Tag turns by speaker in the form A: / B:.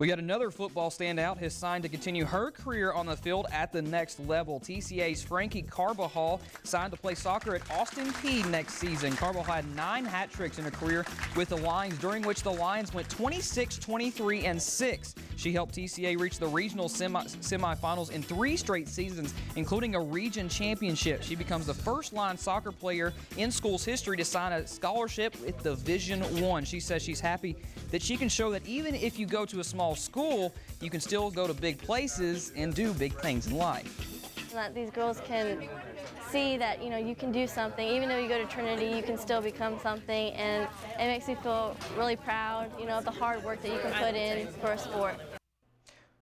A: We got another football standout has signed to continue her career on the field at the next level. TCA's Frankie Carbajal signed to play soccer at Austin Peay next season. Carbajal had nine hat tricks in her career with the Lions, during which the Lions went 26, 23, and 6. She helped TCA reach the regional semi- semifinals in three straight seasons, including a region championship. She becomes the first line soccer player in school's history to sign a scholarship with Division One. She says she's happy that she can show that even if you go to a small school, you can still go to big places and do big things in life.
B: That these girls can see that you know you can do something even though you go to Trinity you can still become something and it makes me feel really proud you know of the hard work that you can put in for a sport.